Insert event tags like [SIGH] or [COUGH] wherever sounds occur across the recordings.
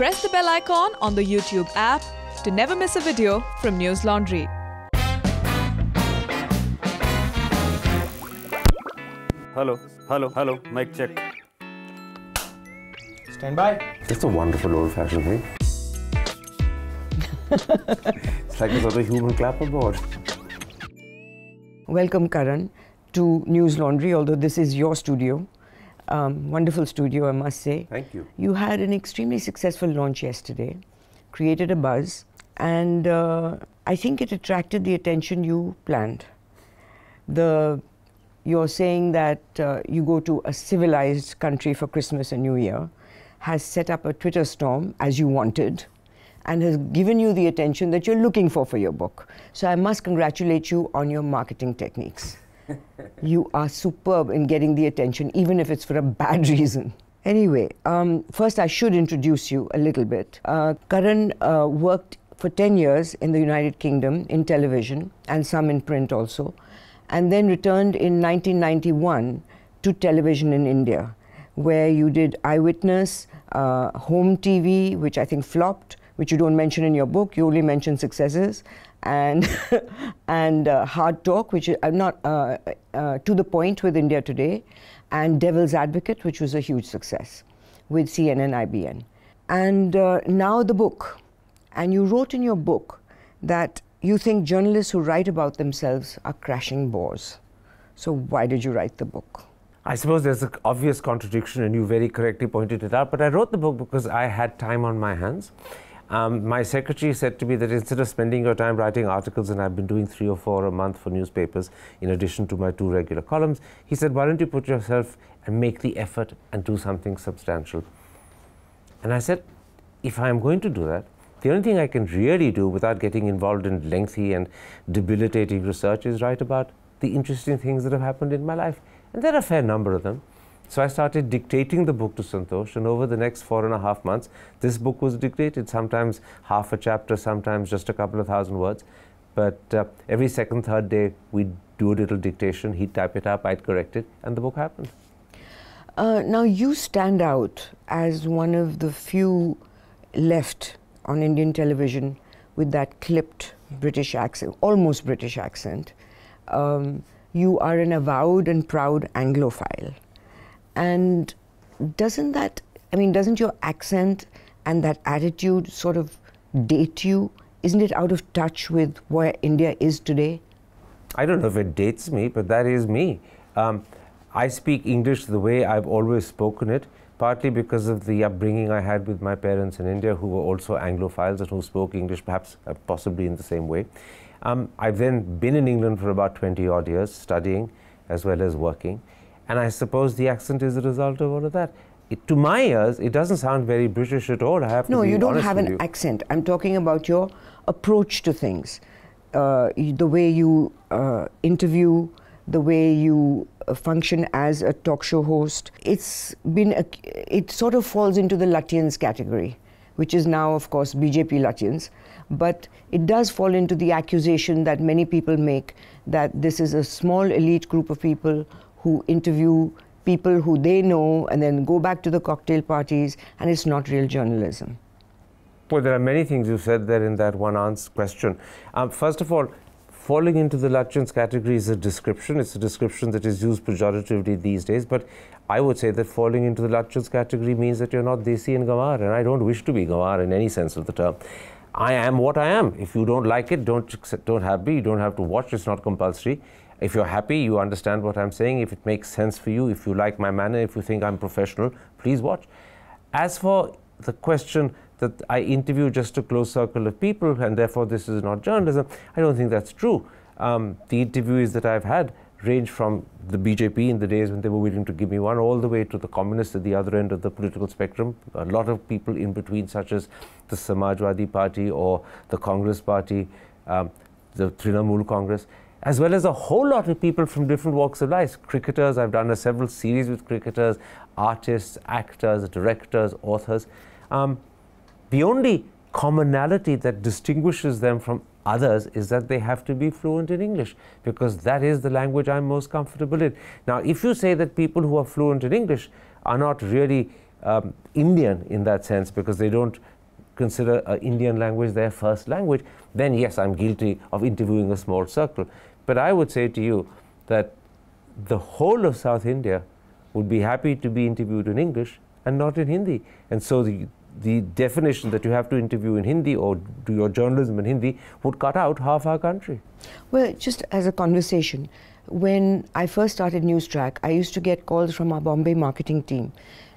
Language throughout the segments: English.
Press the bell icon on the YouTube app to never miss a video from Newslaundry. Hello, hello, hello, mic check. Stand by. It's a wonderful old fashioned thing. it's like a sort of human clapperboard. Welcome, Karan, to Newslaundry, although this is your studio. Um, wonderful studio, I must say. Thank you. You had an extremely successful launch yesterday, created a buzz, and uh, I think it attracted the attention you planned. The you're saying that uh, you go to a civilized country for Christmas and New Year, has set up a Twitter storm as you wanted, and has given you the attention that you're looking for for your book. So I must congratulate you on your marketing techniques. You are superb in getting the attention, even if it's for a bad reason. Anyway, um, first I should introduce you a little bit. Uh, Karan uh, worked for 10 years in the United Kingdom in television and some in print also, and then returned in 1991 to television in India, where you did Eyewitness, uh, Home TV, which I think flopped, which you don't mention in your book. You only mention successes, and [LAUGHS] and uh, Hard Talk, which I'm not uh, uh, to the point with India Today, and Devil's Advocate, which was a huge success with CNN, IBN, and uh, now the book. And you wrote in your book that you think journalists who write about themselves are crashing bores. So why did you write the book? I suppose there's an obvious contradiction, and you very correctly pointed it out. But I wrote the book because I had time on my hands. Um, my secretary said to me that instead of spending your time writing articles, and I've been doing three or four a month for newspapers, in addition to my two regular columns, he said, Why don't you put yourself and make the effort and do something substantial? And I said, If I'm going to do that, the only thing I can really do without getting involved in lengthy and debilitating research is write about the interesting things that have happened in my life. And there are a fair number of them. So I started dictating the book to Santosh, and over the next four and a half months, this book was dictated, sometimes half a chapter, sometimes just a couple of thousand words. But uh, every second, third day, we'd do a little dictation, he'd type it up, I'd correct it, and the book happened. Uh, now, you stand out as one of the few left on Indian television with that clipped British accent, almost British accent. Um, you are an avowed and proud Anglophile. And doesn't that, I mean, doesn't your accent and that attitude sort of date you? Isn't it out of touch with where India is today? I don't know if it dates me, but that is me. Um, I speak English the way I've always spoken it, partly because of the upbringing I had with my parents in India, who were also Anglophiles and who spoke English perhaps uh, possibly in the same way. Um, I've then been in England for about 20 odd years, studying as well as working. And I suppose the accent is a result of all of that. It, to my ears, it doesn't sound very British at all. I have no, to be you don't have an accent. I'm talking about your approach to things, uh, the way you uh, interview, the way you uh, function as a talk show host. It's been a, it sort of falls into the Lutyens category, which is now, of course, BJP Lutyens. But it does fall into the accusation that many people make that this is a small elite group of people who interview people who they know and then go back to the cocktail parties, and it's not real journalism. Well, there are many things you said there in that one answer question. Um, first of all, falling into the Lutyens category is a description. It's a description that is used pejoratively these days. But I would say that falling into the Lutyens category means that you're not Desi and Ganwar, and I don't wish to be Ganwar in any sense of the term. I am what I am. If you don't like it, don't don't have me. You don't have to watch. It's not compulsory. If you're happy, you understand what I'm saying. If it makes sense for you, if you like my manner, if you think I'm professional, please watch. As for the question that I interview just a close circle of people and therefore this is not journalism, I don't think that's true. Um, the interviewees that I've had range from the BJP in the days when they were willing to give me one, all the way to the communists at the other end of the political spectrum. A lot of people in between, such as the Samajwadi Party or the Congress Party, um, the Trinamool Congress, as well as a whole lot of people from different walks of life. Cricketers, I've done a several series with cricketers, artists, actors, directors, authors. Um, the only commonality that distinguishes them from others is that they have to be fluent in English because that is the language I'm most comfortable in. Now, if you say that people who are fluent in English are not really um, Indian in that sense because they don't consider uh, Indian language their first language, then yes, I'm guilty of interviewing a small circle. But I would say to you that the whole of South India would be happy to be interviewed in English and not in Hindi. And so the, the definition that you have to interview in Hindi or do your journalism in Hindi would cut out half our country. Well, just as a conversation, when I first started Newstrack, I used to get calls from our Bombay marketing team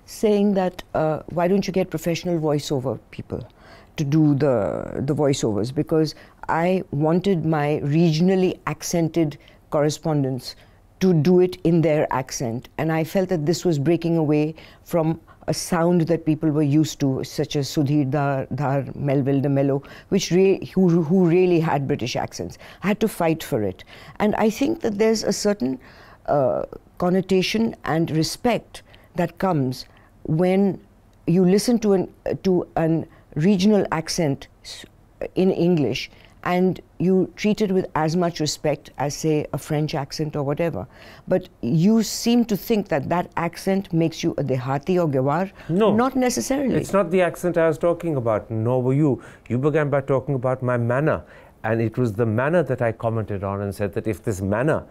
saying that uh, why don't you get professional voiceover people to do the the voiceovers because I wanted my regionally accented correspondents to do it in their accent and I felt that this was breaking away from a sound that people were used to, such as Sudhir Dhar Melville de Mellow, which re- who, who really had British accents. I had to fight for it. And I think that there's a certain uh, connotation and respect that comes when you listen to an, to an regional accent in English and you treat it with as much respect as, say, a French accent or whatever. But you seem to think that that accent makes you a Dehati or Ganwar. No. Not necessarily. It's not the accent I was talking about, nor were you. You began by talking about my manner. And it was the manner that I commented on and said that if this manner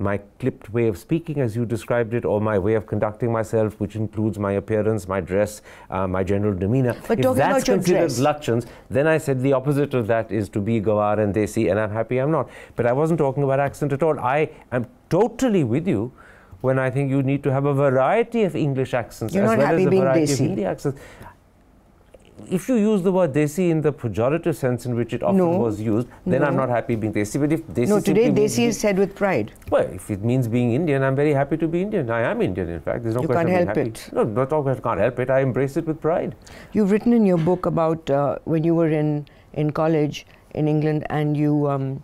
my clipped way of speaking, as you described it, or my way of conducting myself, which includes my appearance, my dress, uh, my general demeanor. But if that's considered Lutyens, then I said the opposite of that is to be Ganwar and Desi, and I'm happy I'm not. But I wasn't talking about accent at all. I am totally with you when I think you need to have a variety of English accents You're as not well as a variety of Desi. Hindi accents. If you use the word desi in the pejorative sense in which it often No. was used, then I'm not happy being desi. But if desi no, today Desi is said with pride. well, if it means being Indian, I'm very happy to be Indian. I am Indian, in fact. There's no You question can't of being help happy. it. No, not all I can't help it. I embrace it with pride. You've written in your book about uh, when you were in, in college in England and you um,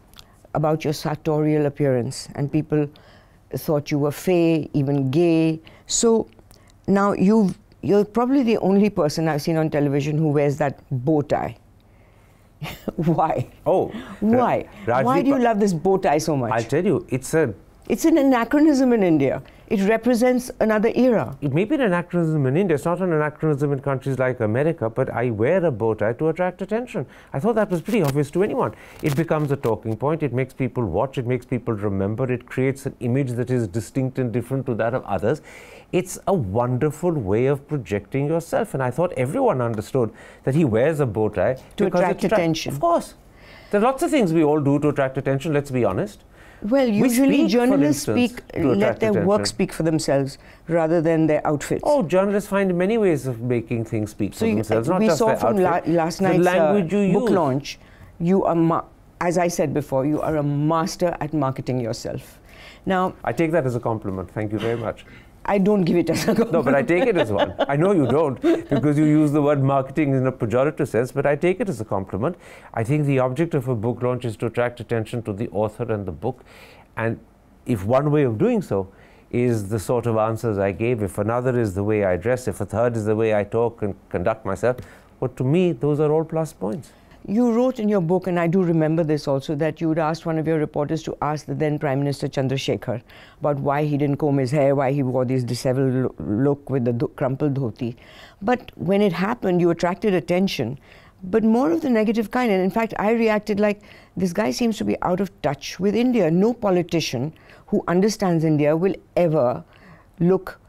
about your sartorial appearance and people thought you were fey, even gay. So now you've you're probably the only person I've seen on television who wears that bow tie. [LAUGHS] Why? Oh, [LAUGHS] Why? Ra- Why do you love this bow tie so much? I'll tell you, it's a it's an anachronism in India. It represents another era. it may be an anachronism in India. It's not an anachronism in countries like America, but I wear a bow tie to attract attention. I thought that was pretty obvious to anyone. It becomes a talking point. It makes people watch. It makes people remember. It creates an image that is distinct and different to that of others. It's a wonderful way of projecting yourself. And I thought everyone understood that he wears a bow tie To attract attra- attention. Of course. There are lots of things we all do to attract attention, let's be honest. Well, We usually speak, journalists instance, speak, let their work speak for themselves rather than their outfits. Oh, journalists find many ways of making things speak so for you, themselves, not we saw their from la- last the night's language uh, you book use. launch, you are, ma- as I said before, you are a master at marketing yourself. Now, I take that as a compliment. Thank you very much. I don't give it as a compliment. No, but I take it as one. I know you don't because you use the word marketing in a pejorative sense, but I take it as a compliment. I think the object of a book launch is to attract attention to the author and the book. And if one way of doing so is the sort of answers I gave, if another is the way I dress, if a third is the way I talk and conduct myself, well, to me, those are all plus points. You wrote in your book, and I do remember this also, that you'd asked one of your reporters to ask the then Prime Minister Chandrasekhar about why he didn't comb his hair, why he wore this disheveled look with the crumpled dhoti. But when it happened, you attracted attention, but more of the negative kind. And in fact, I reacted like this guy seems to be out of touch with India. No politician who understands India will ever look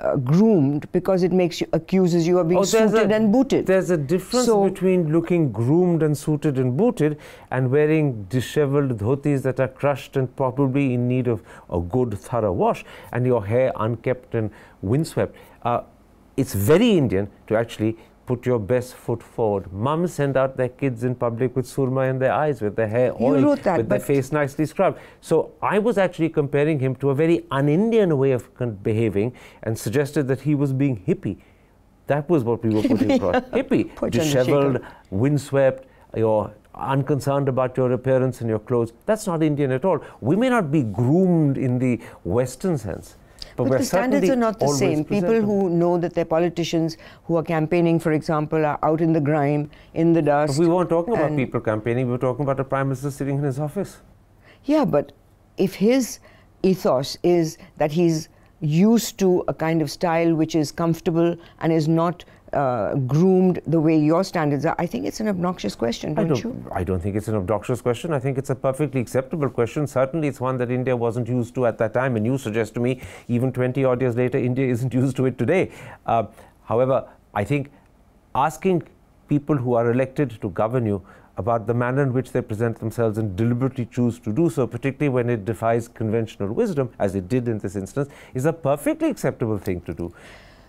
uh, groomed because it makes you accuses you of being Oh, suited a- and booted. There's a difference So- between looking groomed and suited and booted and wearing disheveled dhotis that are crushed and probably in need of a good thorough wash and your hair unkept and windswept. Uh, it's very Indian to actually put your best foot forward. Mums send out their kids in public with surma in their eyes, with their hair You oiled, that, with their face nicely scrubbed. So I was actually comparing him to a very un-Indian way of behaving and suggested that he was being hippie. That was what we were putting [LAUGHS] across. Hippie, Poor disheveled, windswept, you're unconcerned about your appearance and your clothes. That's not Indian at all. We may not be groomed in the Western sense. But, But the standards are not the same. People who know that their politicians who are campaigning, for example, are out in the grime, in the dust. But we weren't talking about people campaigning, we were talking about a prime minister sitting in his office. Yeah, but if his ethos is that he's used to a kind of style which is comfortable and is not uh, groomed the way your standards are, I think it's an obnoxious question, don't, I don't, you? I don't think it's an obnoxious question. I think it's a perfectly acceptable question. Certainly, it's one that India wasn't used to at that time. And you suggest to me, even 20 odd years later, India isn't [LAUGHS] used to it today. Uh, however, I think asking people who are elected to govern you about the manner in which they present themselves and deliberately choose to do so, particularly when it defies conventional wisdom, as it did in this instance, is a perfectly acceptable thing to do.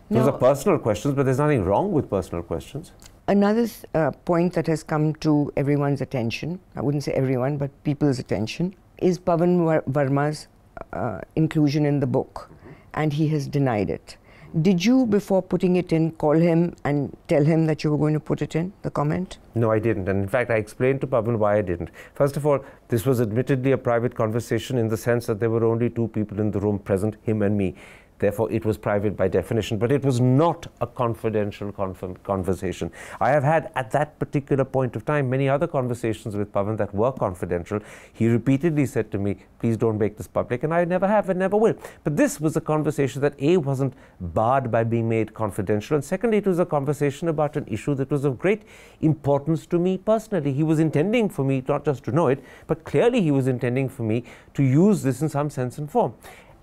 Those No. are personal questions, but there's nothing wrong with personal questions. Another th- uh, point that has come to everyone's attention, I wouldn't say everyone, but people's attention, is Pavan Verma's uh, inclusion in the book, and he has denied it. Did you, before putting it in, call him and tell him that you were going to put it in, the comment? No, I didn't. And in fact, I explained to Pavan why I didn't. First of all, this was admittedly a private conversation in the sense that there were only two people in the room present, him and me. Therefore, it was private by definition, but it was not a confidential conf- conversation. I have had, at that particular point of time, many other conversations with Pavan that were confidential. He repeatedly said to me, Please don't make this public, and I never have and never will. But this was a conversation that A wasn't barred by being made confidential, and secondly, it was a conversation about an issue that was of great importance to me personally. He was intending for me not just to know it, but clearly he was intending for me to use this in some sense and form.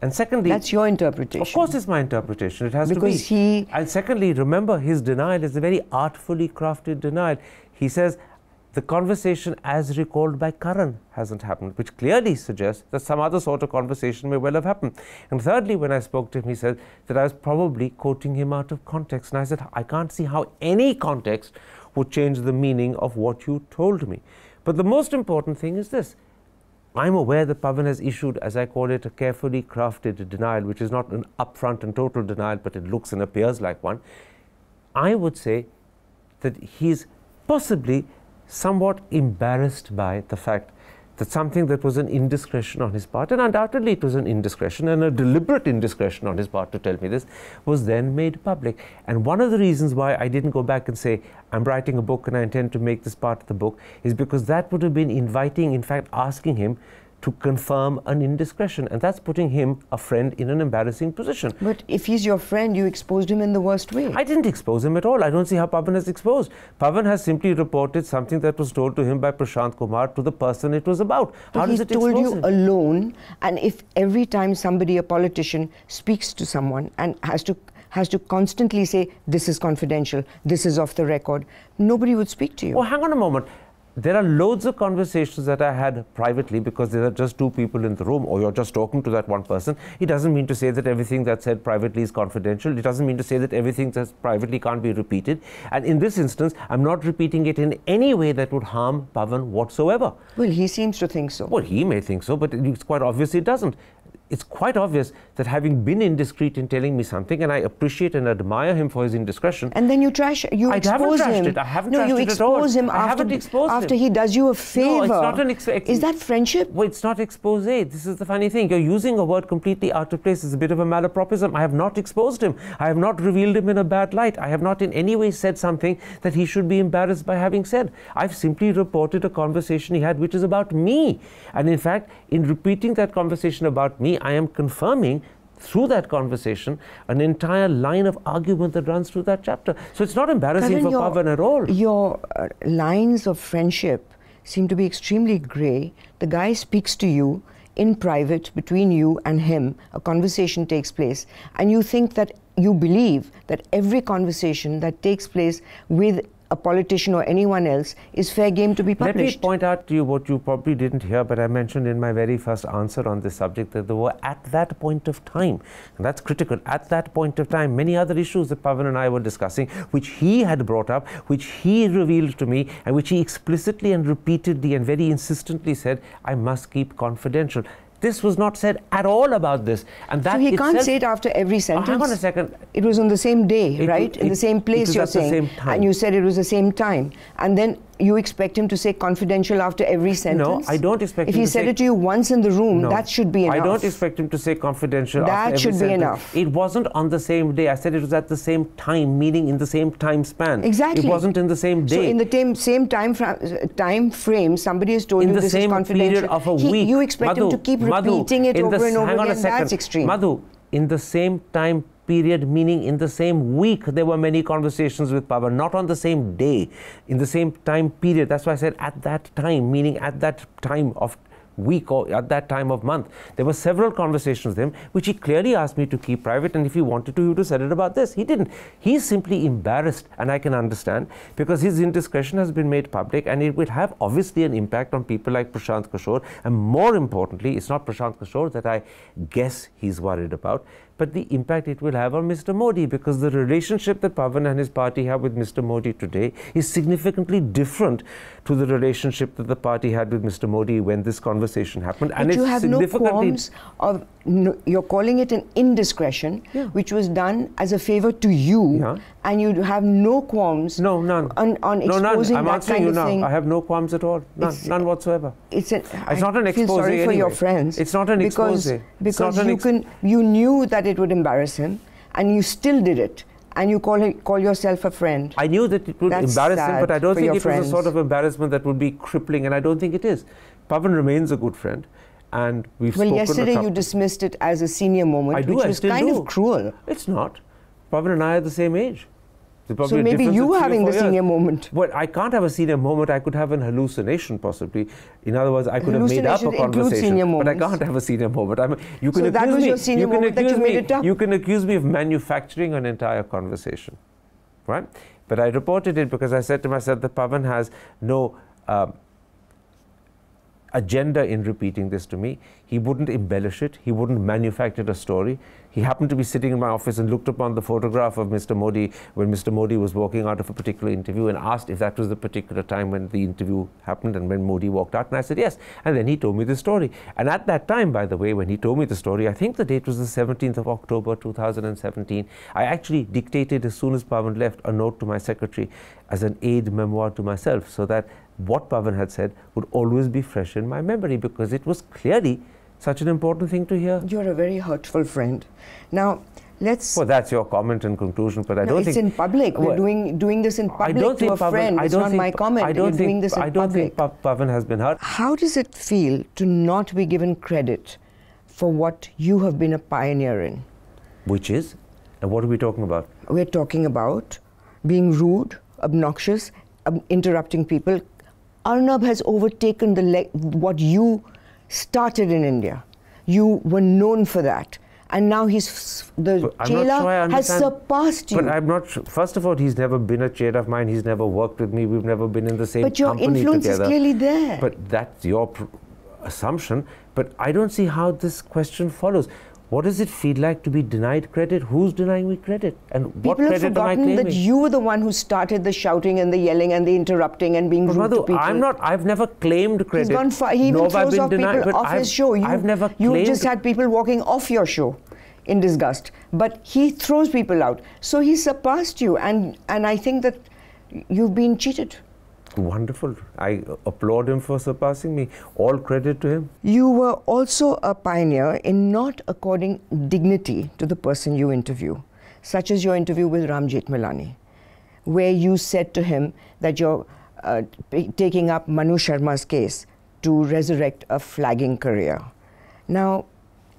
And secondly, That's your interpretation. of course, it's my interpretation. It has Because to be. he- And secondly, remember, his denial is a very artfully crafted denial. He says the conversation, as recalled by Karan, hasn't happened, which clearly suggests that some other sort of conversation may well have happened. And thirdly, when I spoke to him, he said that I was probably quoting him out of context. And I said, I can't see how any context would change the meaning of what you told me. But the most important thing is this. I'm aware that Pavan has issued, as I call it, a carefully crafted denial, which is not an upfront and total denial, but it looks and appears like one. I would say that he's possibly somewhat embarrassed by the fact that something that was an indiscretion on his part, and undoubtedly it was an indiscretion and a deliberate indiscretion on his part to tell me this, was then made public. And one of the reasons why I didn't go back and say, I'm writing a book and I intend to make this part of the book, is because that would have been inviting, in fact, asking him to confirm an indiscretion. And that's putting him, a friend, in an embarrassing position. But if he's your friend, you exposed him in the worst way. I didn't expose him at all. I don't see how Pavan has exposed. Pavan has simply reported something that was told to him by Prashant Kumar to the person it was about. But how he does it told you him? alone, and if every time somebody, a politician, speaks to someone and has to has to constantly say this is confidential, this is off the record, nobody would speak to you. Oh, hang on a moment. There are loads of conversations that I had privately because there are just two people in the room, or you're just talking to that one person. It doesn't mean to say that everything that's said privately is confidential. It doesn't mean to say that everything that's privately can't be repeated. And in this instance, I'm not repeating it in any way that would harm Pavan whatsoever. Well, he seems to think so. Well, he may think so, but it's quite obvious it doesn't. It's quite obvious that having been indiscreet in telling me something, and I appreciate and admire him for his indiscretion, And then you trash, you I haven't expose trashed him. it. I haven't no, trashed you it at all. expose him I after, haven't exposed after him. he does you a favor. No, it's not an ex- ex- Is that friendship? Well, it's not expose. This is the funny thing. You're using a word completely out of place. It's a bit of a malapropism. I have not exposed him. I have not revealed him in a bad light. I have not in any way said something that he should be embarrassed by having said. I've simply reported a conversation he had which is about me. And in fact, in repeating that conversation about me, I am confirming through that conversation an entire line of argument that runs through that chapter. So it's not embarrassing Karan, for your- Pavan at all. Your uh, lines of friendship seem to be extremely grey. The guy speaks to you in private between you and him. A conversation takes place, and you think that you believe that every conversation that takes place with a politician or anyone else is fair game to be Let me published. point out to you what you probably didn't hear, but I mentioned in my very first answer on this subject that there were at that point of time, and that's critical, at that point of time, many other issues that Pavan and I were discussing, which he had brought up, which he revealed to me, and which he explicitly and repeatedly and very insistently said, I must keep confidential. This was not said at all about this. And that so he can't say it after every Oh, sentence. hang on a second. It was on the same day, It- right? In it- the same it place, was you're saying. same time. And you said it was the same time. And then you expect him to say confidential after every sentence? No, I don't expect If he said it to you once in the room, No. that should be enough. I don't expect him to say confidential. That after every should be sentence. enough. It wasn't on the same day. I said it was at the same time, meaning in the same time span. Exactly. It wasn't in the same day. So in the tam- same time, fra- time frame, somebody has told in you this same is confidential. period of a He- week. You expect Madhu, him to keep Madhu, repeating it over the, and over again. That's extreme. Madhu, in the same time period, meaning in the same week, there were many conversations with Pavan, not on the same day, in the same time period. That's why I said at that time, meaning at that time of week or at that time of month. There were several conversations with him, which he clearly asked me to keep private. And if he wanted to, he would have said it about this. He didn't. He's simply embarrassed, and I can understand because his indiscretion has been made public, and it will have obviously an impact on people like Prashant Kishore. And more importantly, it's not Prashant Kishore that I guess he's worried about but the impact it will have on Mr. Modi because the relationship that Pavan and his party have with Mr. Modi today is significantly different to the relationship that the party had with Mr. Modi when this conversation happened. But and you it's have no qualms of no, you're calling it an indiscretion, Yeah. which was done as a favor to you, Yeah. and you have no qualms. no, none. On, on no, none. exposing I'm that answering kind you of now. thing. I have no qualms at all. None, It's- none whatsoever. it's, a, It's not an I feel expose sorry for your friends. It's not an because, expose. Because an you can, you knew that it would embarrass him, and you still did it, and you call it, call yourself a friend. I knew that it would That's embarrass him, but I don't think it was a sort of embarrassment that would be crippling, and I don't think it is. Pavan remains a good friend, and we've Well, yesterday you dismissed it as a senior moment, I do, which was kind do. of cruel. It's not. Pavan and I are the same age. So maybe you of three or having the years. senior moment. Well, I can't have a senior moment. I could have an hallucination, possibly. In other words, I could have made up a conversation, but I can't have a senior moment. I'm, you can So that accuse was me. your senior you can moment that accuse you me. made it up? You can accuse me of manufacturing an entire conversation, right? But I reported it because I said to myself that Pavan has no. Um, agenda in repeating this to me. He wouldn't embellish it. He wouldn't manufacture a story. He happened to be sitting in my office and looked upon the photograph of Mr. Modi when Mr. Modi was walking out of a particular interview and asked if that was the particular time when the interview happened and when Modi walked out. And I said yes. And then he told me the story. And at that time, by the way, when he told me the story, I think the date was the 17th of October 2017. I actually dictated as soon as Pavan left a note to my secretary as an aide-memoire to myself so that what Pavan had said would always be fresh in my memory because it was clearly such an important thing to hear. You're a very hurtful friend. Now, let's. Well, that's your comment and conclusion, but I no, don't it's think. in public. We're Well, doing doing this in I public don't to think a Pavan, friend. I It's don't not think, my comment. I don't You're think, doing this in I don't public. think Pa- Pavan has been hurt. How does it feel to not be given credit for what you have been a pioneer in? Which is, and what are we talking about? We're talking about being rude, obnoxious, um, interrupting people. Arnab has overtaken the le- what you started in India. You were known for that. And now he's the Chela has surpassed you. But I'm not. Sure. First of all, he's never been a chair of mine. He's never worked with me. We've never been in the same company. But your company influence is together. clearly there. But that's your pr- assumption. But I don't see how this question follows. What does it feel like to be denied credit? Who's denying me credit? And what People have credit am I forgotten claiming? that you were the one who started the shouting and the yelling and the interrupting and being But rude to Madhu, people. I'm not. I've never claimed credit. He's gone far. He even have throws off denied, people but off I've, his show. You, I've never you just had people walking off your show in disgust. But he throws people out. So he surpassed you, and and I think that you've been cheated. Wonderful. I applaud him for surpassing me. All credit to him. You were also a pioneer in not according dignity to the person you interview, such as your interview with Ram Jethmalani, where you said to him that you're uh, taking up Manu Sharma's case to resurrect a flagging career. Now,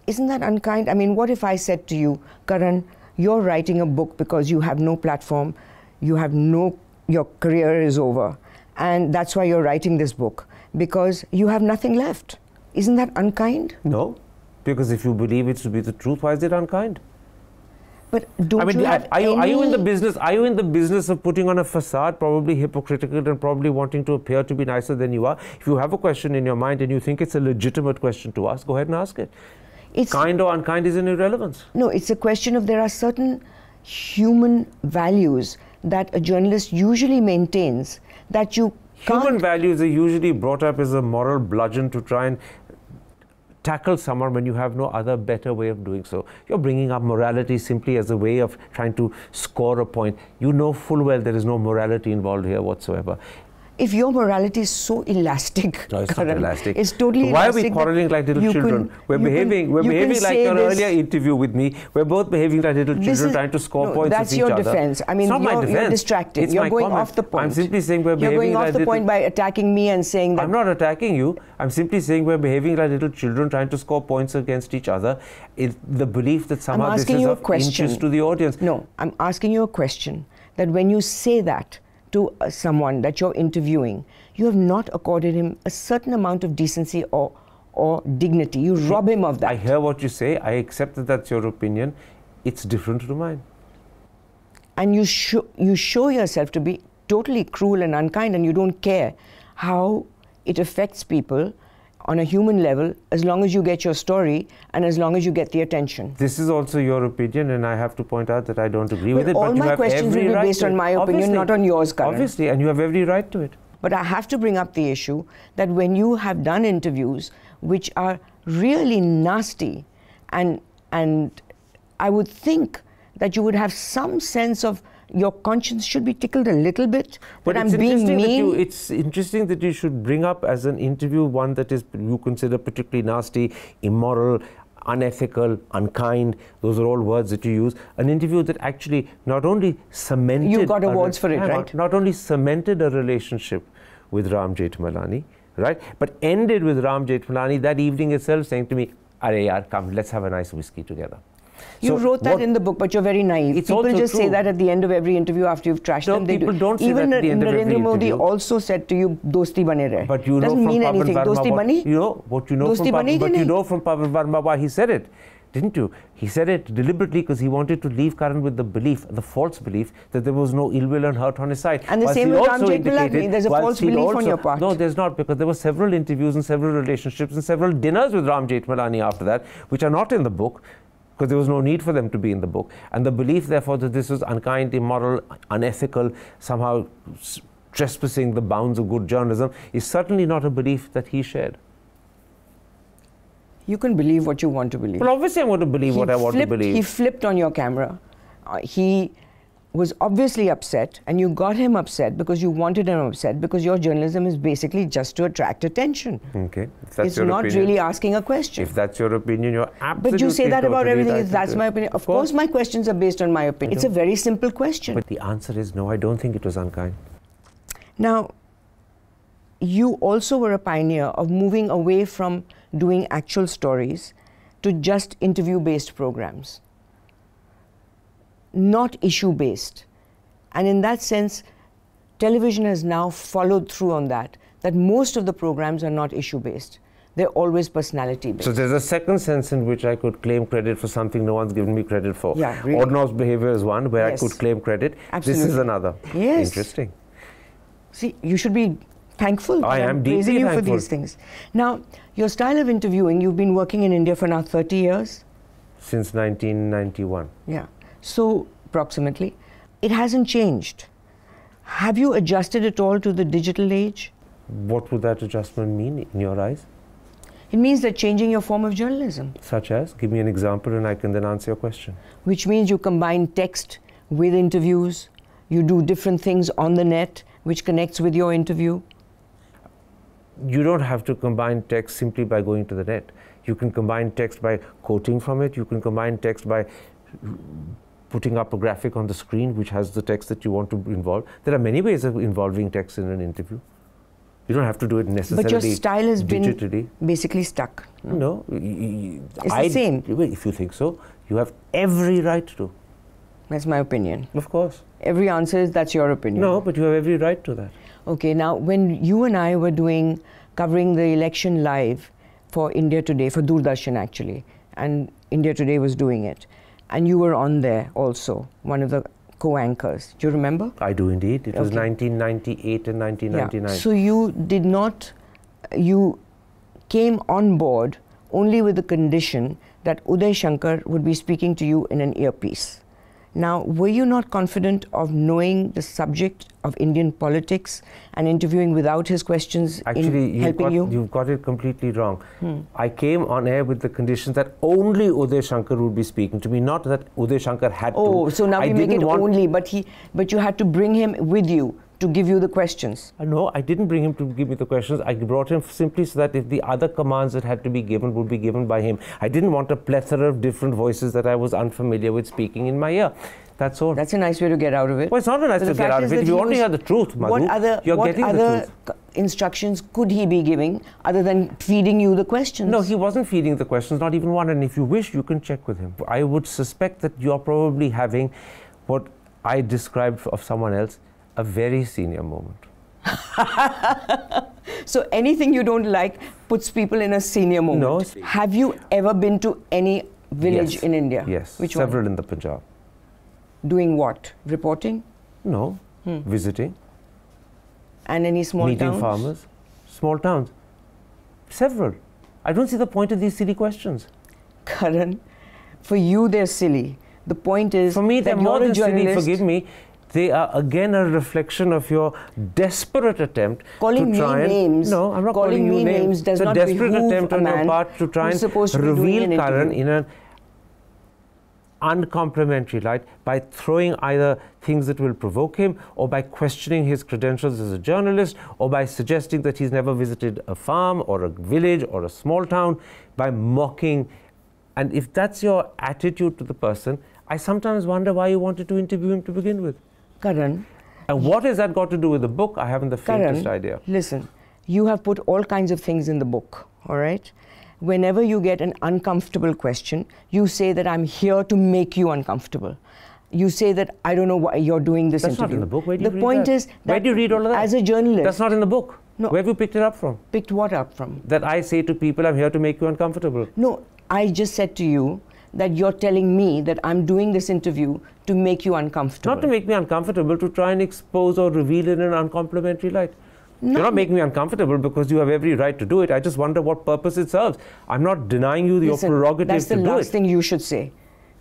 isn't that unkind? I mean, what if I said to you, Karan, you're writing a book because you have no platform, you have no, your career is over, and that's why you're writing this book because you have nothing left. Isn't that unkind? No, because if you believe it to be the truth, why is it unkind? But don't I mean, you are, have are you are you in the business? Are you in the business of putting on a facade, probably hypocritical and probably wanting to appear to be nicer than you are? If you have a question in your mind and you think it's a legitimate question to ask, go ahead and ask it. It's, Kind or unkind is an irrelevance. No, it's a question of there are certain human values that a journalist usually maintains that you Human values are usually brought up as a moral bludgeon to try and tackle someone when you have no other better way of doing so. You're bringing up morality simply as a way of trying to score a point. You know full well there is no morality involved here whatsoever. If your morality is so elastic, No, it's Karan, not elastic. It's totally Why are we quarreling like little children? can- we're you can- behaving. we're behaving like your this- earlier interview with me. We're both behaving like little children is- trying to score no, points that's with each your other. defense. I mean, it's not my you're, defense. you're distracting. It's you're going comment. off the point. I'm simply saying we're You're behaving going off like the point by attacking me and saying that I'm not attacking you. I'm simply saying we're behaving like little children trying to score points against each other. It, the belief that somehow this is of interest to the audience. No, I'm asking you a question that when you say that to uh, someone that you're interviewing, you have not accorded him a certain amount of decency or, or dignity. You rob him of that. I hear what you say. I accept that that's your opinion. It's different to mine. and you, show you show yourself to be totally cruel and unkind, and you don't care how it affects people on a human level as long as you get your story and as long as you get the attention. This is also your opinion, and I have to point out that I don't agree with it. all but you my questions every will be right based on my opinion, not on yours, Karan. Obviously, and you have every right to it. But I have to bring up the issue that when you have done interviews which are really nasty, and and I would think that you would have some sense of your conscience should be tickled a little bit. But I'm being interesting that mean. you, it's interesting that you should bring up as an interview one that is you consider particularly nasty, immoral, unethical, unkind. Those are all words that you use. An interview that actually not only cemented You got awards for it, right? Not only cemented a relationship with Ram Jethmalani, right, but ended with Ram Jethmalani that evening itself saying to me, "Are yaar, come, let's have a nice whiskey together." You So wrote that in the book, but you're very naive. It's people also just say that at the end of every interview after you've trashed No, them. They people do. don't say Even that at the end of Narendra Modi interview. also said to you, "Dosti bane rahe." But you doesn't know from mean Pavan anything. Verma Dosti what- bani? You know what you know Dosti from Pavan, but you know from Pavan Verma why he said it, didn't you? He said it deliberately because he wanted to leave Karan with the belief, the false belief, that there was no ill will and hurt on his side. And the Whilst same with also Ram indicated- There's a false belief on your part. No, there's not because there were several interviews and several relationships and several dinners with Ram Jethmalani after that, which are not in the book. Because there was no need for them to be in the book. And the belief, therefore, that this was unkind, immoral, unethical, somehow trespassing the bounds of good journalism, is certainly not a belief that he shared. You can believe what you want to believe. Well, obviously, I want to believe He what I want flipped- to believe. He flipped on your camera. Uh, he was obviously upset, and you got him upset because you wanted him upset because your journalism is basically just to attract attention. okay, if that's it's your not opinion. really asking a question. If that's your opinion, you're absolutely. but you say that about everything. right If that's my opinion. Of course, my questions are based on my opinion. It's a very simple question. But the answer is no. I don't think it was unkind. Now, you also were a pioneer of moving away from doing actual stories to just interview based programs, not issue based. And in that sense, television has now followed through on that, that most of the programs are not issue based. They're always personality based. So there's a second sense in which I could claim credit for something no one's given me credit for. Yeah, really. Ordnance behavior is one where Yes. I could claim credit. This is another. Yes. Interesting. See, you should be thankful. I am praising you for these things. Now, your style of interviewing, you've been working in India for now 30 years. Since 1991. Yeah. So, approximately, it hasn't changed. Have you adjusted at all to the digital age? What would that adjustment mean in your eyes? It means that changing your form of journalism, Such as? Give me an example and I can then answer your question. which means you combine text with interviews, you do different things on the net which connects with your interview. you don't have to combine text simply by going to the net. You can combine text by quoting from it. You can combine text by putting up a graphic on the screen which has the text that you want to involve. There are many ways of involving text in an interview. You don't have to do it necessarily But your style has digitally. been basically stuck. No, y- It's the same. If you think so, you have every right to. That's my opinion. Of course. Every answer is that's your opinion. No, but you have every right to that. Okay, now when you and I were doing covering the election live for India Today, for Doordarshan actually, and India Today was doing it, and you were on there also, one of the co anchors. Do you remember? I do indeed. It was 1998 and 1999. So you did not, you came on board only with the condition that Uday Shankar would be speaking to you in an earpiece. Now, were you not confident of knowing the subject of Indian politics and interviewing without his questions Actually, you've helping got, you? you've got it completely wrong. Hmm. I came on air with the condition that only Uday Shankar would be speaking to me, not that Uday Shankar had Oh, to. Oh, so now I we make it only, but he, but you had to bring him with you to give you the questions. Uh, No, I didn't bring him to give me the questions. I brought him simply so that if the other commands that had to be given would be given by him. I didn't want a plethora of different voices that I was unfamiliar with speaking in my ear. That's all. That's a nice way to get out of it. well, it's not a nice But to get out of it. you only want to was- hear the truth, Madhu, what other, you're what getting the truth. instructions could he be giving other than feeding you the questions? No, he wasn't feeding the questions, not even one. And if you wish, you can check with him. I would suspect that you're probably having what I described of someone else a very senior moment. [LAUGHS] So anything you don't like puts people in a senior moment. No. Have you ever been to any village Yes. in India? Yes, Which several one? in the Punjab. Doing what? Reporting? No, hmm. visiting, And any small meeting towns? farmers, small towns. Several. I don't see the point of these silly questions. Karan, for you they're silly. The point is For me, they're more than silly, forgive me. They are again a reflection of your desperate attempt Calling to me try and names- no, I'm not calling calling, you me names. names does it's a not desperate behoove attempt a on your part to try and supposed to be doing reveal an Karan in an uncomplimentary light by throwing either things that will provoke him or by questioning his credentials as a journalist or by suggesting that he's never visited a farm or a village or a small town by mocking. And if that's your attitude to the person i sometimes wonder why you wanted to interview him to begin with Karan, and what has that got to do with the book i haven't the faintest Karan, idea listen, you have put all kinds of things in the book, all right? Whenever you get an uncomfortable question, you say that I'm here to make you uncomfortable. You say that I don't know why you're doing this that's not interview. in the book where do the you read point that? is that where do you read all of that as a journalist, that's not in the book No. where have you picked it up from picked what up from? that i say to people i'm here to make you uncomfortable No, I just said to you that you're telling me that I'm doing this interview to make you uncomfortable. Not to make me uncomfortable, to try and expose or reveal in an uncomplimentary light. You're not making me uncomfortable because you have every right to do it. I just wonder what purpose it serves. I'm not denying you your Listen, prerogative That's the to do last it. thing you should say.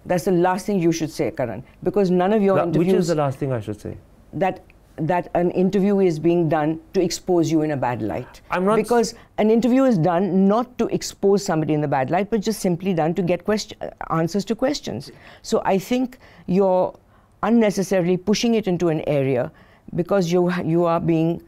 That's the last thing you should say, Karan, because none of your La- which is the last thing I should say? that that an interview is being done to expose you in a bad light. I'm not because an interview is done not to expose somebody in the bad light, but just simply done to get question, uh, answers to questions. So I think you're unnecessarily pushing it into an area because you you are being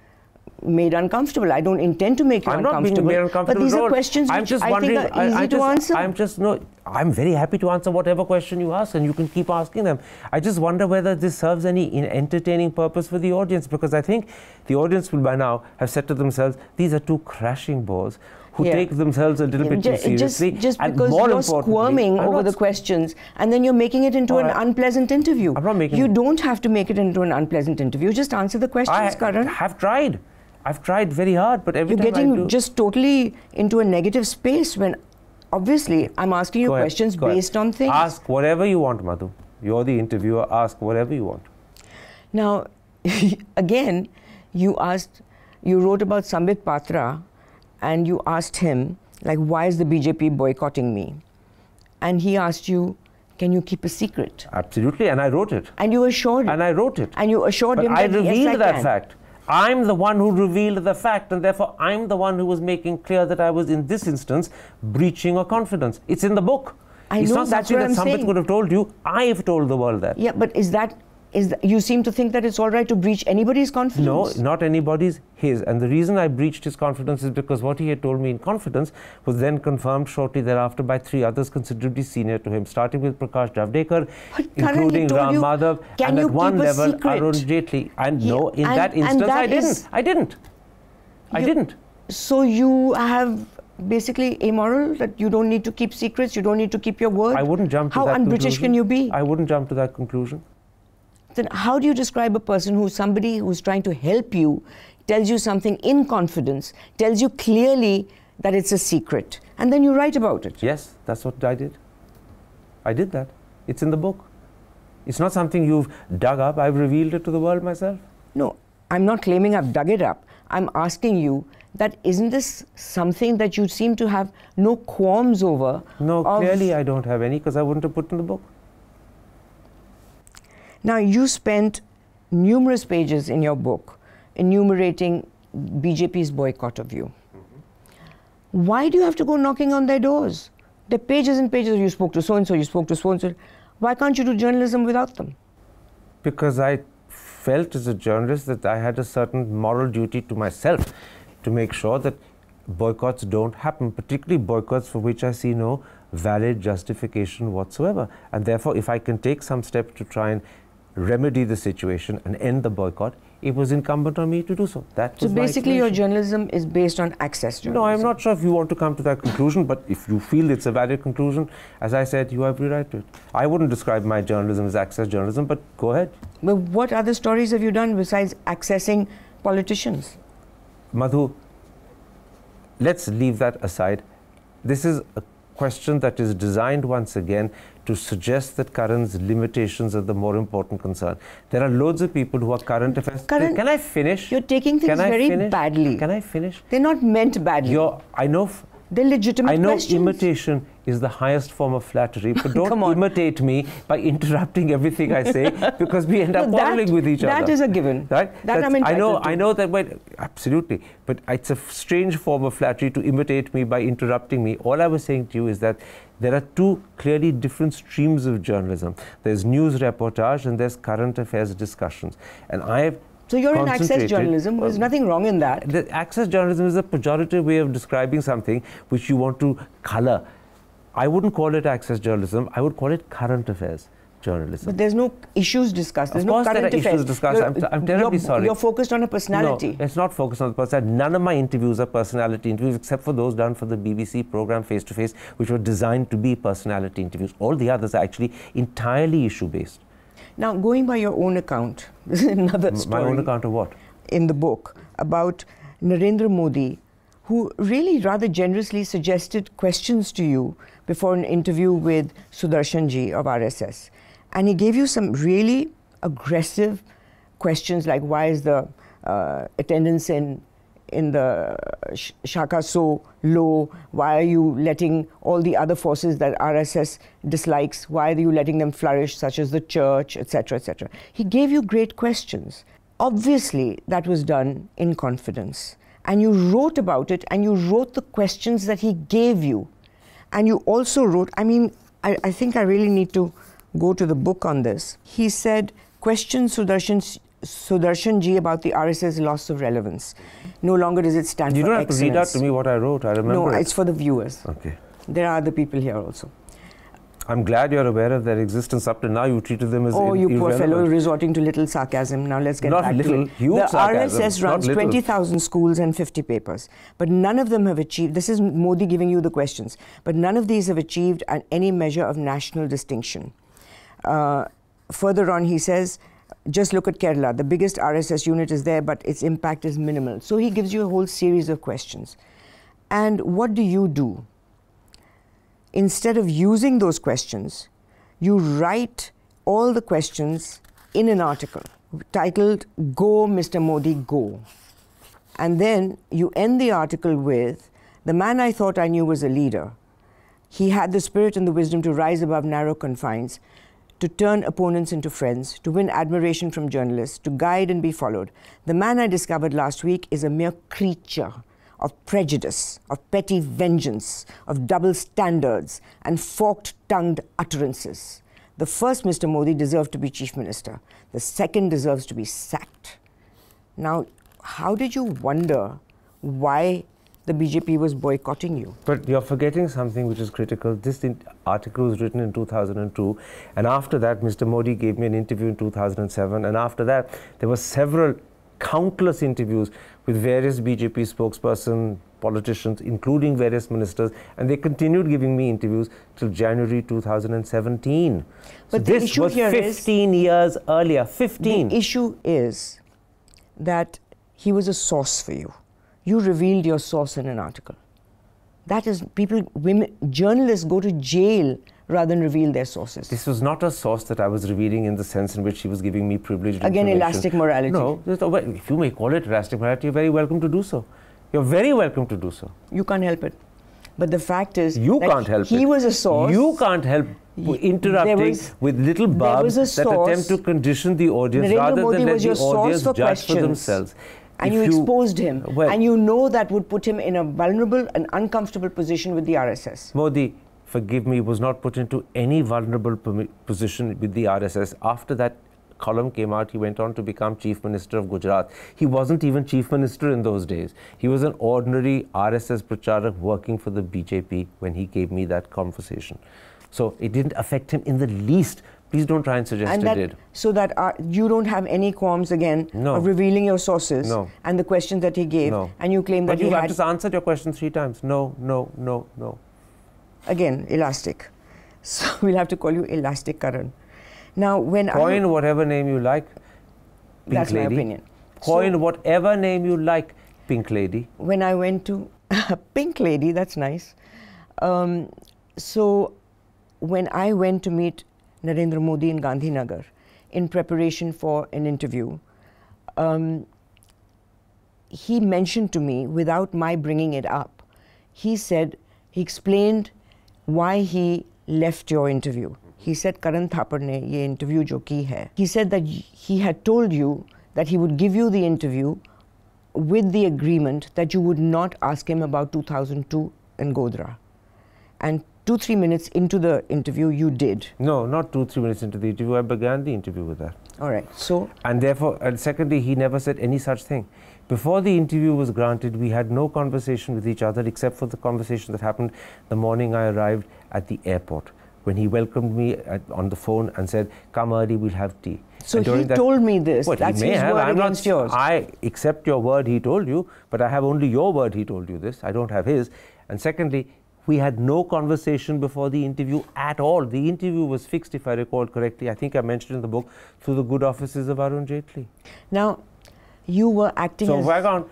made uncomfortable. I don't intend to make you I'm not being uncomfortable. made uncomfortable. But these are questions I'm which just I think are I- easy I to just, answer. I'm just no. I'm very happy to answer whatever question you ask, and you can keep asking them. I just wonder whether this serves any in entertaining purpose for the audience, because I think the audience will by now have said to themselves, "These are two crashing bores." Who Yeah. take themselves a little bit Ju- too seriously, Just, just and because more you're squirming I'm over the questions and then you're making it into an right. unpleasant interview. I'm not making you it- don't have to make it into an unpleasant interview. Just answer the questions, I Karan. I have tried. I've tried very hard, but every You're time I getting just totally into a negative space when obviously I'm asking you ahead, questions go ahead. based on things. Ask whatever you want, Madhu. You're the interviewer. Ask whatever you want. Now, [LAUGHS] again, you asked, you wrote about Sambit Patra and you asked him, like, why is the BJP boycotting me? And he asked you, can you keep a secret? Absolutely, and I wrote it. And you assured him. And I wrote it. and you assured But him I that yes, revealed I that can. fact. I'm the one who revealed the fact, and therefore I'm the one who was making clear that I was, in this instance, breaching a confidence. It's in the book. I it's know, not that's something that I'm somebody saying. could have told you. I have told the world that. Yeah, but is that is that, you seem to think that it's all right to breach anybody's confidence. No, not anybody's, his. And the reason I breached his confidence is because what he had told me in confidence was then confirmed shortly thereafter by three others considerably senior to him, starting with Prakash Javadekar, But including Ram you, Madhav, "Can and at one level secret?" Arun Jaitley. And He- no, in and- that instance, I didn't. is- I didn't. I You- didn't. So you have basically amoral that you don't need to keep secrets, you don't need to keep your word. I wouldn't jump to How that un-British conclusion. can you be? I wouldn't jump to that conclusion. Then how do you describe a person who's somebody who's trying to help you, tells you something in confidence, tells you clearly that it's a secret, and then you write about it? Yes, that's what I did. I did that. It's in the book. It's not something you've dug up. I've revealed it to the world myself. No, I'm not claiming I've dug it up. I'm asking you that isn't this something that you seem to have no qualms over? No, clearly I don't have any because I wouldn't have put in the book. Now, you spent numerous pages in your book enumerating BJP's boycott of you. Mm-hmm. Why do you have to go knocking on their doors? There are pages and pages. You spoke to so and so, you spoke to so and so. Why can't you do journalism without them? because I felt as a journalist that I had a certain moral duty to myself to make sure that boycotts don't happen, particularly boycotts for which I see no valid justification whatsoever. And therefore, if I can take some steps to try and remedy the situation and end the boycott, it was incumbent on me to do so. That So basically, your journalism is based on access journalism. No, I'm not sure if you want to come to that conclusion, but if you feel it's a valid conclusion, as I said, you have the right to it. I wouldn't describe my journalism as access journalism, but go ahead. But what other stories have you done besides accessing politicians? Madhu, let's leave that aside. This is a question that is designed once again to suggest that Karan's limitations are the more important concern. There are loads of people who are current affairs. Karan, Can I finish? You're taking things very finish? badly. Can I finish? They're not meant badly. You're, I know. They're legitimate I know questions. imitation is the highest form of flattery, but [LAUGHS] don't imitate me by interrupting everything I say [LAUGHS] because we end up No, quarreling with each that other. That is a given. Right? That That's- I know. to. I know that. Absolutely. But it's a strange form of flattery to imitate me by interrupting me. All I was saying to you is that there are two clearly different streams of journalism. There's news reportage and there's current affairs discussions. And I have So you're in access journalism. There's um, nothing wrong in that. the access journalism is a pejorative way of describing something which you want to color. I wouldn't call it access journalism. I would call it current affairs journalism. But there's no issues discussed. There's Of no course there current are issues discussed. You're- I'm- I'm terribly you're, sorry. You're focused on a personality. No, let's not focused on the person. None of my interviews are personality interviews except for those done for the BBC program Face to Face, which were designed to be personality interviews. All the others are actually entirely issue based. Now, going by your own account, [LAUGHS] this is another My own account of what? in the book about Narendra Modi, who really rather generously suggested questions to you before an interview with Sudarshan ji of RSS. And he gave you some really aggressive questions like why is the uh, attendance in in the sh- shakha so low? Why are you letting all the other forces that RSS dislikes? Why are you letting them flourish, such as the church, etc., etc.? He gave you great questions. Obviously, that was done in confidence, and you wrote about it, and you wrote the questions that he gave you, and you also wrote. I mean, I, I think I really need to go to the book on this. He said, "Question Sudarshan." Sudarshan ji about the RSS loss of relevance. No longer does it stand You for don't have to read out to me what I wrote. I remember. No, it. it's for the viewers. okay. There are other people here also. I'm glad you're aware of their existence. Up to now, you treated them as Oh, you poor fellow, irrelevant. resorting to little sarcasm. Now let's get Not back little, to it. huge the sarcasm, RSS runs 20,000 schools and 50 papers, but none of them have achieved. This is Modi giving you the questions, but none of these have achieved an, any measure of national distinction. Uh, further on, he says, just look at Kerala. The biggest RSS unit is there, but its impact is minimal. So he gives you a whole series of questions. And what do you do? Instead of using those questions, you write all the questions in an article titled Go, Mr. Modi, Go. And then you end the article with The man I thought I knew was a leader. He had the spirit and the wisdom to rise above narrow confines, to turn opponents into friends, to win admiration from journalists, to guide and be followed. The man I discovered last week is a mere creature of prejudice, of petty vengeance, of double standards, and forked tongued utterances. The first Mr. Modi deserved to be chief minister, the second deserves to be sacked. Now, how did you wonder why the BJP was boycotting you? But you're forgetting something which is critical. This in- article was written in 2002, and after that, Mr. Modi gave me an interview in 2007, and after that, there were several, countless interviews with various BJP spokesperson, politicians, including various ministers, and they continued giving me interviews till January 2017. so But the this issue was here is- 15 years earlier. 15. The issue is that he was a source for you. You revealed your source in an article. That is, people, women, journalists go to jail rather than reveal their sources. This was not a source that I was revealing in the sense in which he was giving me privileged Again, elastic morality. No, oh, if you may call it elastic morality, you're very welcome to do so. You're very welcome to do so. You can't help it. But the fact is, You can't help he it. Was a source. You can't help interrupting was- with little barbs that attempt to condition the audience Narendra rather Modi than let the audience judge questions. for themselves. And If you, exposed him. Well, and you know that would put him in a vulnerable and uncomfortable position with the RSS. Modi, forgive me, was not put into any vulnerable position with the RSS after that column came out, he went on to become Chief Minister of Gujarat. He wasn't even Chief Minister in those days. He was an ordinary RSS Pracharak working for the BJP when he gave me that conversation. So it didn't affect him in the least. Please don't try and suggest and it that, did. so that uh, you don't have any qualms again No. of revealing your sources No. and the questions that he gave, No. and you claim that But he you have had just answered your question three times. No, no, no, no. again elastic. [LAUGHS] So we'll have to call you Elastic Karan. Now, when Coin I whatever name you like, Pink that's Lady. my opinion. Coin So- whatever name you like, Pink Lady. when I went to [LAUGHS] Pink Lady, that's nice. Um, so when I went to meet Narendra Modi in Gandhinagar in preparation for an interview, um, he mentioned to me without my bringing it up. He said he explained why he left your interview. He said Karan Thapar ne ye interview jo ki hai. He said that he had told you that he would give you the interview with the agreement that you would not ask him about 2002 and Godhra. And two, three minutes into the interview, you did. No, not two, three minutes into the interview. I began the interview with that. All right. So, And therefore, and secondly, he never said any such thing. Before the interview was granted, we had no conversation with each other except for the conversation that happened the morning I arrived at the airport when he welcomed me at, on the phone and said, Come early, we'll have tea. so he that- told me this. Well, That's he may his have. word I'm against not, yours. I accept your word, he told you, but I have only your word, he told you this. I don't have his. And secondly, we had no conversation before the interview at all. The interview was fixed, if I recall correctly. I think I mentioned in the book, through the good offices of Arun Jaitley. now, you were acting So, as. Wagon,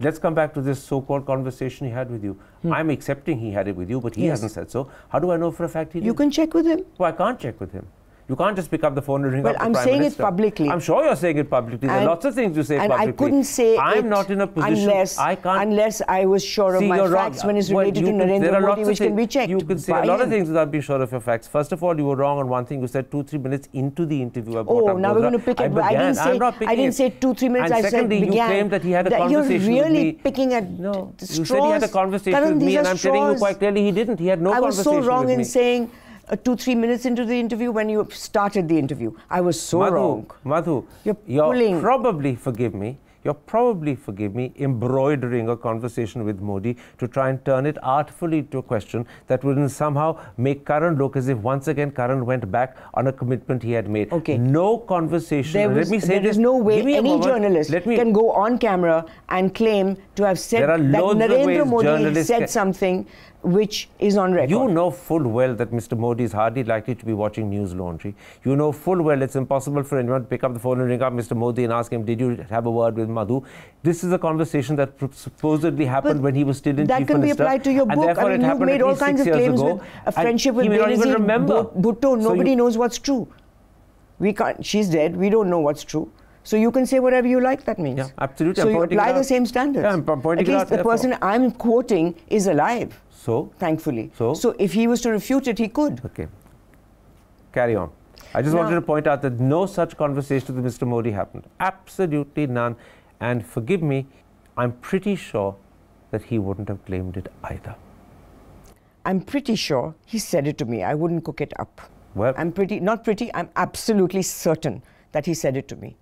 let's come back to this so called conversation he had with you. Hmm. I'm accepting he had it with you, but he Yes. hasn't said so. How do I know for a fact he you can check with him. Well, I can't check with him. You can't just pick up the phone and ring Well, up the I'm Prime saying it publicly. I'm sure you're saying it publicly. There are lots of things you say and publicly. I couldn't say I'm not in a position. unless I can't. unless I was sure of my you're wrong. facts when it's related you to there Narendra are Modi, which can be checked. You could say a lot of things without being sure of your facts. First of all, you were wrong on one thing. You said two, three minutes into the interview. I Oh, now we're going to pick I it. I began- didn't say. I didn't say two, three minutes. And I said secondly, you claimed that he had a conversation You're with really picking at No, you said he had a conversation with me, and I'm telling you quite clearly he didn't. He had no conversation. I was so wrong in saying uh, two, three minutes into the interview when you started the interview. I was so Madhu, wrong. Madhu, You're you're pulling- probably, forgive me, you're probably, forgive me, embroidering a conversation with Modi to try and turn it artfully to a question that would somehow make Karan look as if once again Karan went back on a commitment he had made. Okay. No conversation. There, was, Let me say there this. is no way Give me a any journalist Let me, can go on camera and claim to have said that Narendra Modi said something which is on record. You know full well that Mr. Modi is hardly likely to be watching Newslaundry. You know full well it's impossible for anyone to pick up the phone and ring up Mr. Modi and ask him, Did you have a word with Madhu? This is a conversation that supposedly happened But when he was still in that Chief can be applied to your book. and therefore I it mean, you've happened made all kinds of claims ago, with a friendship with he not even Benazir Bhutto. So Nobody you- knows what's true. We can't. She's dead. We don't know what's true. So you can say whatever you like. That means. Yeah, absolutely. So I'm you apply it the same standards. Yeah, I'm po- pointing At least out, the therefore. person I'm quoting is alive. So, Thankfully. So? So if he was to refute it, he could. okay. Carry on. I just Now- wanted to point out that no such conversation with Mr. Modi happened. Absolutely none. And forgive me, I'm pretty sure that he wouldn't have claimed it either. I'm pretty sure he said it to me. I wouldn't cook it up. Well, I'm pretty, not pretty, I'm absolutely certain that he said it to me.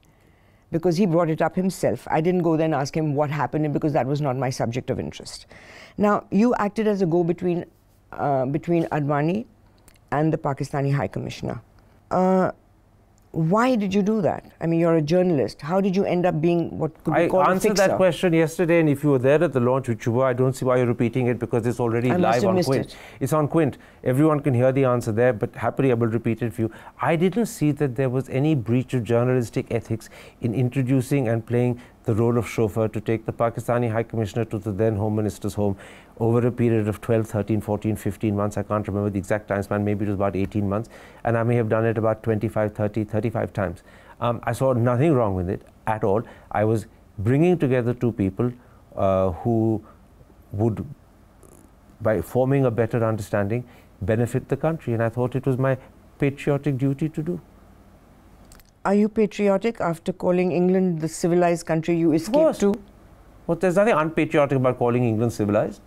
Because he brought it up himself. I didn't go there and ask him what happened because that was not my subject of interest. Now, you acted as a go between uh, between Advani and the Pakistani High Commissioner. Uh, why did you do that? I mean, you're a journalist. How did you end up being what could be I called a answered that question yesterday, and if you were there at the launch, which you were, I don't see why you're repeating it because it's already I live on Quint. it. It's on Quint. Everyone can hear the answer there, but happily I will repeat it for you. I didn't see that there was any breach of journalistic ethics in introducing and playing the role of chauffeur to take the Pakistani High Commissioner to the then Home Minister's home over a period of 12, 13, 14, 15 months. I can't remember the exact time span, maybe it was about 18 months. And I may have done it about 25, 30, 35 times. Um, I saw nothing wrong with it at all. I was bringing together two people uh, who would, by forming a better understanding, benefit the country. And I thought it was my patriotic duty to do. Are you patriotic after calling England the civilized country you escaped course. to? Well, there's nothing unpatriotic about calling England civilized.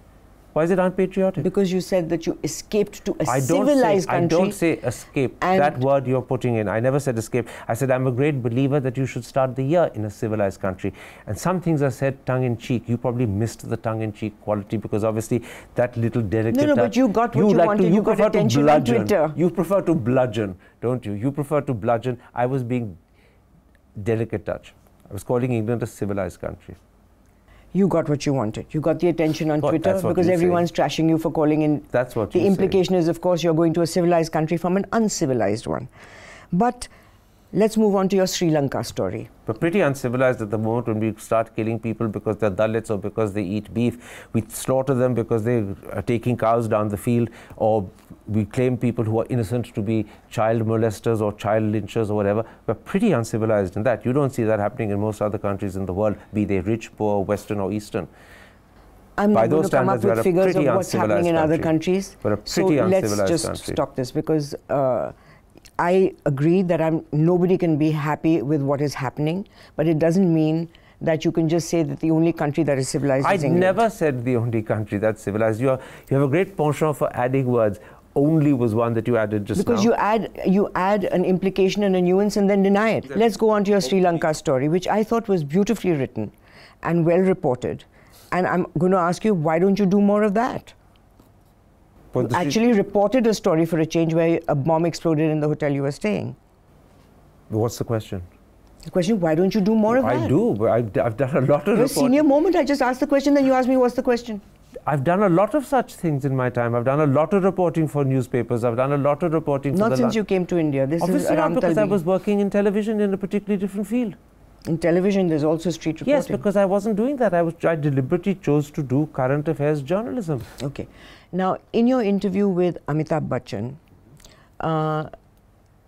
Why is it unpatriotic? Because you said that you escaped to a I civilized say, country. I don't say escape. That word you're putting in. I never said escape. I said I'm a great believer that you should start the year in a civilized country. And some things are said tongue in cheek. You probably missed the tongue in cheek quality because obviously that little delicate. No, no, but you got what you like wanted. To, You got prefer to attention on bludgeon. Twitter. You prefer to bludgeon, don't you? You prefer to bludgeon. I was being delicate touch. I was calling England a civilized country. You got what you wanted. You got the attention on Well, Twitter because you say. everyone's trashing you for calling in. That's what the you say. implication is, of course, you're going to a civilized country from an uncivilized one. But let's move on to your Sri Lanka story. We're pretty uncivilized at the moment when we start killing people because they're Dalits or because they eat beef. We slaughter them because they are taking cows down the field, or we claim people who are innocent to be child molesters or child lynchers or whatever. We're pretty uncivilized in that. You don't see that happening in most other countries in the world, be they rich, poor, Western, or Eastern. I'm By not going to come up with figures of what's happening in uncivilized other countries. So let's just country. stop this because uh, I agree that I'm, nobody can be happy with what is happening, but it doesn't mean that you can just say that the only country that is civilized I is England. never said the only country that's civilized. You, are, you have a great penchant for adding words. Only was one that you added just because now. you add you add an implication and a nuance and then deny it. Let's go on to your Sri Lanka story, which I thought was beautifully written and well reported. And I'm going to ask you, why don't you do more of that? Actually reported a story for a change where a bomb exploded in the hotel you were staying. What's the question? The question, why don't you do more of I that? do, but I've, I've done a lot of Your senior moment, I just asked the question, then you asked me, what's the question? I've done a lot of such things in my time. I've done a lot of reporting for newspapers. I've done a lot of reporting for Not since you came to India. This Obviously is not because I was working in television in a particularly different field. In television, there's also street reporting. Yes, because I wasn't doing that. I was I deliberately chose to do current affairs journalism. Okay. Now, in your interview with Amitabh Bachchan, uh,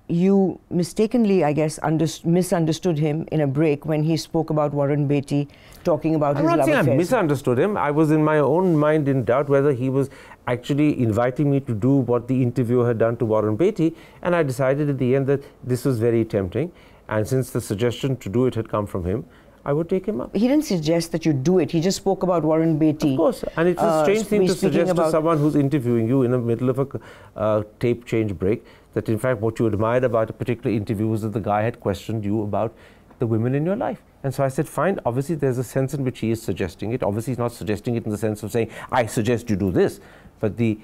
you mistakenly, I guess, misunderstood him in a break when he spoke about Warren Beatty talking about I'm his not love saying I misunderstood him. I was in my own mind in doubt whether he was actually inviting me to do what the interviewer had done to Warren Beatty, and I decided at the end that this was very tempting. And since the suggestion to do it had come from him, I would take him up. he didn't suggest that you do it. He just spoke about Warren Beatty. Of course, and it's a uh, strange thing to suggest to about- someone who's interviewing you in the middle of a uh, tape change break that in fact what you admired about a particular interview was that the guy had questioned you about the women in your life. And so I said, fine, obviously there's a sense in which he is suggesting it. Obviously he's not suggesting it in the sense of saying, I suggest you do this. But the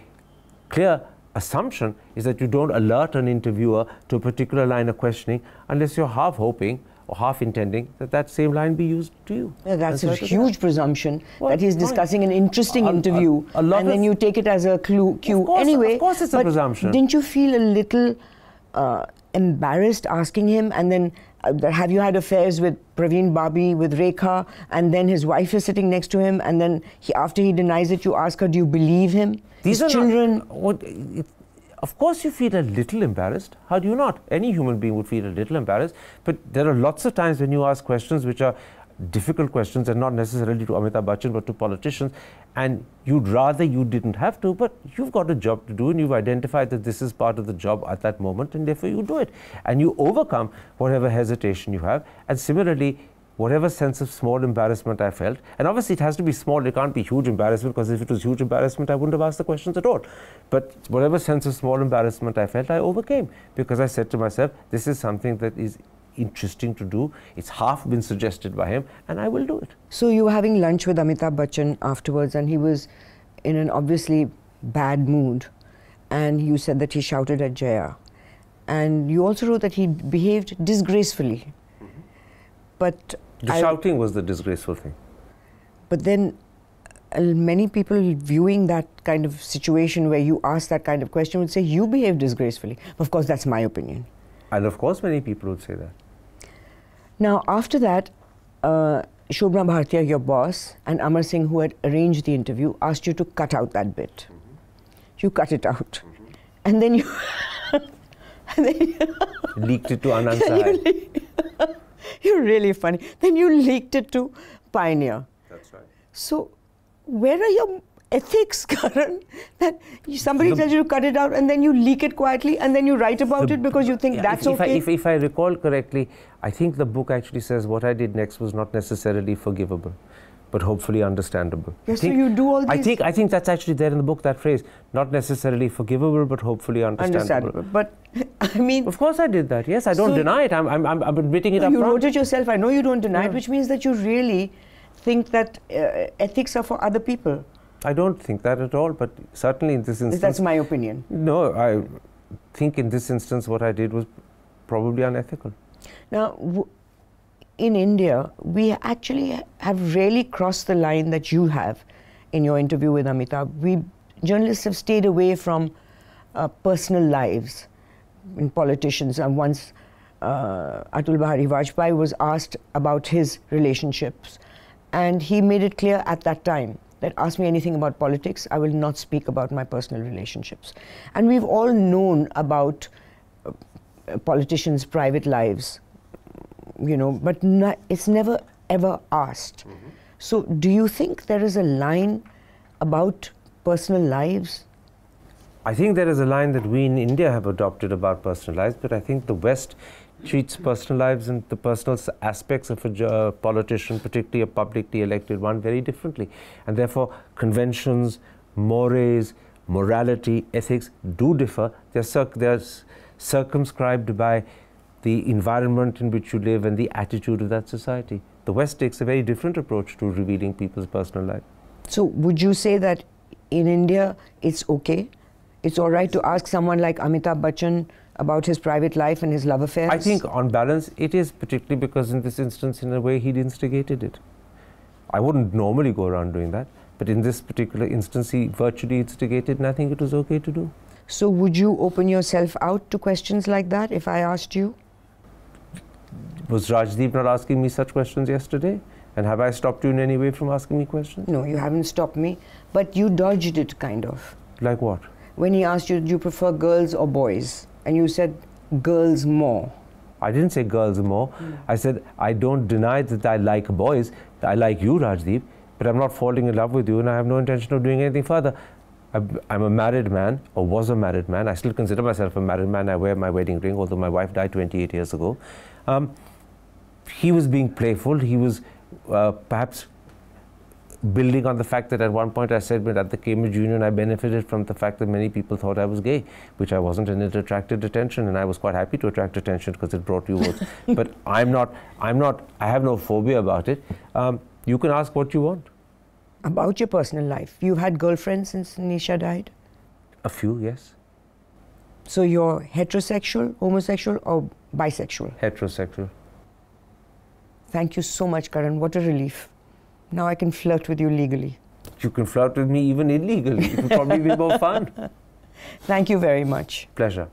clear assumption is that you don't alert an interviewer to a particular line of questioning unless you're half hoping or half intending that that same line be used to you. Yeah, that's And a so I said, huge presumption Well, that he's discussing an interesting A- a- interview, a lot and then you take it as a clue. Cue. course- anyway, of course it's a presumption. Didn't you feel a little uh, embarrassed asking him? And then, that- Uh, have you had affairs with Parveen Babi, with Rekha, and then his wife is sitting next to him, and then he, after he denies it, you ask her, "Do you believe him?" These his are children. Not, what, it, of course, you feel a little embarrassed. How do you not? Any human being would feel a little embarrassed. But there are lots of times when you ask questions which are difficult questions and not necessarily to Amitabh Bachchan but to politicians, and you'd rather you didn't have to, but you've got a job to do and you've identified that this is part of the job at that moment and therefore you do it. And you overcome whatever hesitation you have. And similarly, whatever sense of small embarrassment I felt, and obviously it has to be small, it can't be huge embarrassment because if it was huge embarrassment, I wouldn't have asked the questions at all. But whatever sense of small embarrassment I felt, I overcame because I said to myself, this is something that is interesting to do. It's half been suggested by him, and I will do it. So you were having lunch with Amitabh Bachchan afterwards, and he was in an obviously bad mood, and you said that he shouted at Jaya, and you also wrote that he behaved disgracefully. But The I- shouting was the disgraceful thing. but then uh, many people viewing that kind of situation where you ask that kind of question would say you behave disgracefully. Of course, that's my opinion. And of course, many people would say that. Now, after that, uh, Shobhana Bhartia, your boss, and Amar Singh, who had arranged the interview, asked you to cut out that bit. You cut it out. And then you. [LAUGHS] and then Leaked it to Anand [LAUGHS] Sahai. [LAUGHS] you're really funny. Then you leaked it to Pioneer. That's right. So, where are your ethics, [LAUGHS] Karan? That you- somebody The- tells you to cut it out and then you leak it quietly and then you write about it because you think Yeah, that's if, if okay. I, if, if I recall correctly, I think the book actually says what I did next was not necessarily forgivable. but hopefully understandable. Yes, so think- you do all these. I think I think that's actually there in the book. That phrase, not necessarily forgivable, but hopefully understandable. Understandable. But [LAUGHS] I mean, Of course, I did that. Yes, I don't So- deny it. I'm, I'm, I'm, I'm admitting it up you wrote it yourself. I know you don't deny it, which means that you really think that uh, ethics are for other people. I don't think that at all. But certainly in this instance, That's my opinion. no. I think in this instance, what I did was probably unethical. Now, w- in India, we actually have really crossed the line that you have in your interview with Amitabh. We journalists have stayed away from uh, personal lives in politicians. And once uh, Atal Bihari Vajpayee was asked about his relationships, and he made it clear at that time that ask me anything about politics, I will not speak about my personal relationships. And we've all known about uh, politicians' private lives, you know, but it's never ever asked. So, do you think there is a line about personal lives? I think there is a line that we in India have adopted about personal lives, but I think the West treats personal lives and the personal aspects of a uh, politician, particularly a publicly elected one, very differently. And therefore, conventions, mores, morality, ethics do differ. They're, circ- they're circumscribed by the environment in which you live and the attitude of that society. The West takes a very different approach to revealing people's personal life. So, would you say that in India it's okay? It's all right to ask someone like Amitabh Bachchan about his private life and his love affairs? I think, on balance, it is particularly because in this instance, in a way, he'd instigated it. I wouldn't normally go around doing that, but in this particular instance, he virtually instigated, and I think it was okay to do. So, would you open yourself out to questions like that if I asked you? Was Rajdeep not asking me such questions yesterday? And have I stopped you in any way from asking me questions? No, you haven't stopped me, but you dodged it kind of. Like what? When he asked you, do you prefer girls or boys? And you said girls more. I didn't say girls more. I said I don't deny that I like boys. I like you, Rajdeep, but I'm not falling in love with you, and I have no intention of doing anything further. I'm I'm a married man, or was a married man. I still consider myself a married man. I wear my wedding ring, although my wife died 28 years ago. Um, he was being playful. He was uh, perhaps building on the fact that at one point I said that at the Cambridge Union I benefited from the fact that many people thought I was gay, which I wasn't, and it attracted attention, and I was quite happy to attract attention because it brought you votes. [LAUGHS] but I'm not, I'm not, I have no phobia about it. Um, you can ask what you want. About your personal life. You've had girlfriends since Nisha died? A few, yes. So you're heterosexual, homosexual, or bisexual? Heterosexual. Thank you so much, Karan. What a relief. Now I can flirt with you legally. You can flirt with me even illegally. It will probably be more fun. [LAUGHS] Thank you very much. Pleasure.